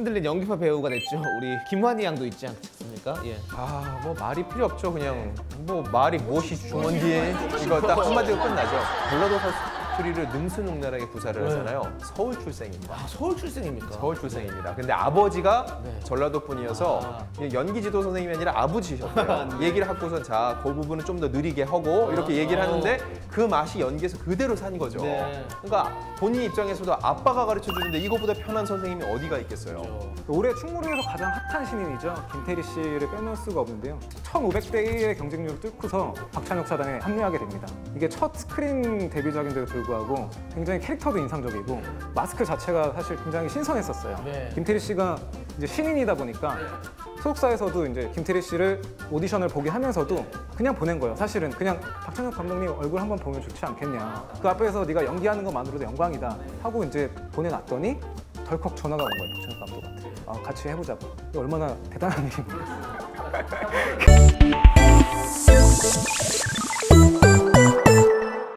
흔들린 연기파 배우가 됐죠. 우리 김환희 양도 있지 않습니까? 예. 아, 뭐 말이 필요 없죠. 그냥 뭐 말이 무엇이 중원디에 이거 딱 한마디로 끝나죠. 전라도 사 투리를 능수능란하게 구사를 하잖아요. 서울 출생입니다. 아, 서울 출생입니까? 서울 출생입니다. 근데 아버지가 네. 전라도 분이어서 아. 그냥 연기 지도 선생님이 아니라 아버지셨어요. 얘기를 하고선 자, 그 부분은 좀 더 느리게 하고 이렇게 얘기를 하는데 그 맛이 연기에서 그대로 산 거죠. 네. 그러니까 본인 입장에서도 아빠가 가르쳐 주는데 이거보다 편한 선생님이 어디가 있겠어요. 올해 충무로에서 가장 핫한 신인이죠. 김태리 씨를 빼놓을 수가 없는데요. 1500대 1의 경쟁률을 뚫고서 박찬욱 사단에 합류하게 됩니다. 이게 첫 스크린 데뷔작인데도 불구하고 굉장히 캐릭터도 인상적이고 마스크 자체가 사실 굉장히 신선했었어요. 네. 김태리 씨가 이제 신인이다 보니까 소속사에서도 이제 김태리 씨를 오디션을 보게 하면서도 그냥 보낸 거예요. 사실은 그냥 박찬욱 감독님 얼굴 한번 보면 좋지 않겠냐. 그 앞에서 네가 연기하는 것만으로도 영광이다 하고 이제 보내놨더니 덜컥 전화가 온 거예요. 박찬욱 감독한테. 아, 같이 해보자고. 얼마나 대단한 일입니까?